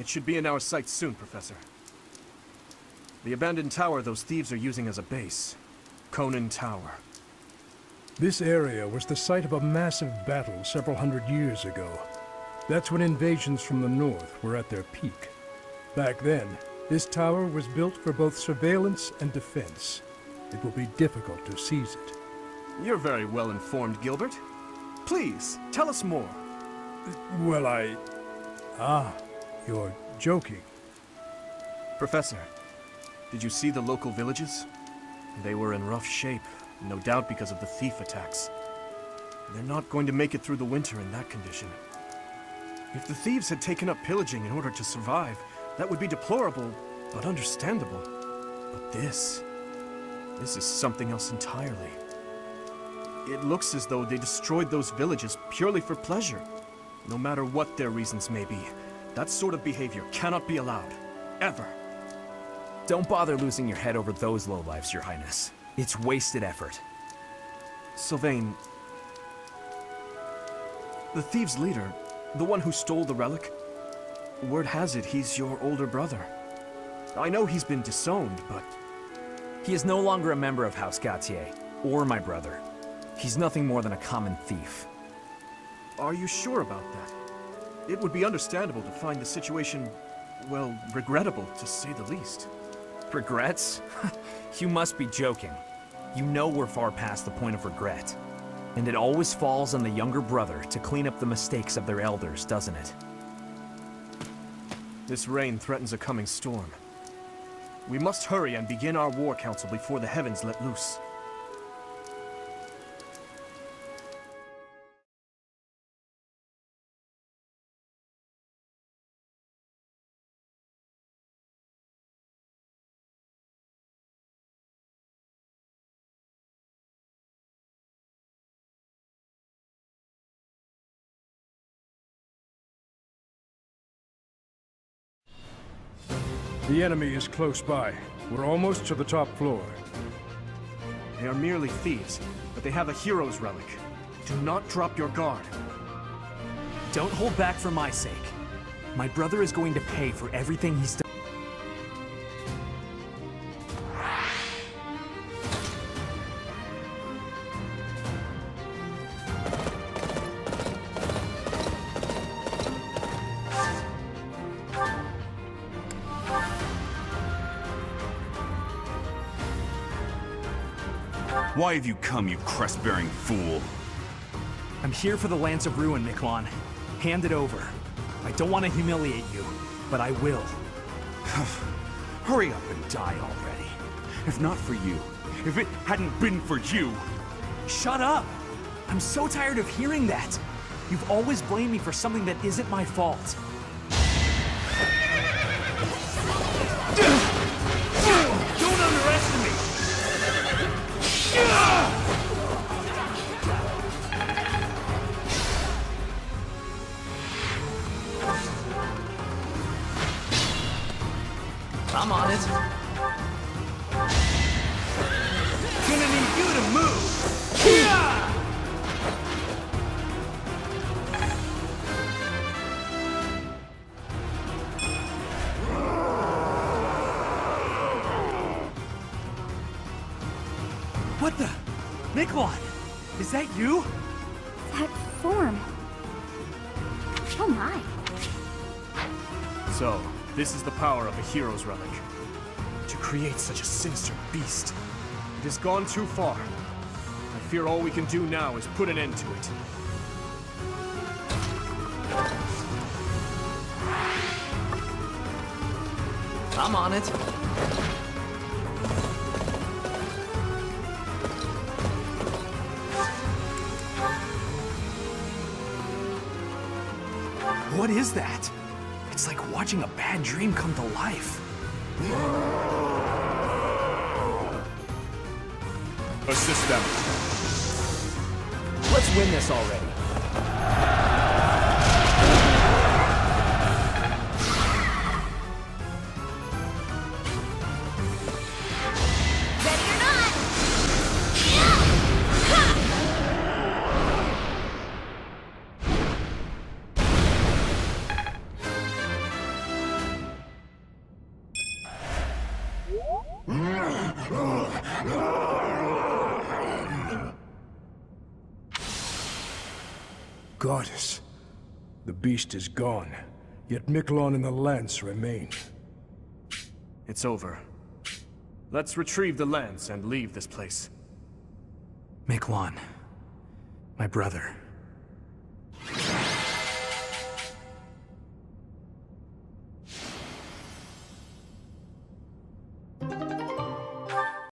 It should be in our sights soon, Professor. The abandoned tower those thieves are using as a base. Conand Tower. This area was the site of a massive battle several hundred years ago. That's when invasions from the north were at their peak. Back then, this tower was built for both surveillance and defense. It will be difficult to seize it. You're very well informed, Gilbert. Please, tell us more. Well, I... Ah, you're joking. Professor, did you see the local villages? They were in rough shape, no doubt because of the thief attacks. They're not going to make it through the winter in that condition. If the thieves had taken up pillaging in order to survive, that would be deplorable, but understandable. But this... This is something else entirely. It looks as though they destroyed those villages purely for pleasure. No matter what their reasons may be, that sort of behavior cannot be allowed. Ever. Don't bother losing your head over those lowlifes, your highness. It's wasted effort. Sylvain... The thieves' leader, the one who stole the relic, word has it he's your older brother. I know he's been disowned, but... He is no longer a member of House Gautier, or my brother. He's nothing more than a common thief. Are you sure about that? It would be understandable to find the situation, well, regrettable, to say the least. Regrets? you must be joking. You know we're far past the point of regret. And it always falls on the younger brother to clean up the mistakes of their elders, doesn't it? This rain threatens a coming storm. We must hurry and begin our war council before the heavens let loose. The enemy is close by. We're almost to the top floor. They are merely thieves, but they have a hero's relic. Do not drop your guard. Don't hold back for my sake. My brother is going to pay for everything he's done. Why have you come, you crest-bearing fool? I'm here for the Lance of Ruin, Miklan. Hand it over. I don't want to humiliate you, but I will. Hurry up and die already. If not for you, if it hadn't been for you... Shut up! I'm so tired of hearing that. You've always blamed me for something that isn't my fault. I'm on it. Gonna need you to move! What the? Miklan! Is that you? That form. Oh my. So, this is the power of a hero's relic. To create such a sinister beast. It has gone too far. I fear all we can do now is put an end to it. I'm on it. What is that? It's like watching a bad dream come to life. Assist them. Let's win this already. Goddess, the beast is gone, yet Miklan and the lance remain. It's over. Let's retrieve the lance and leave this place. Miklan, my brother.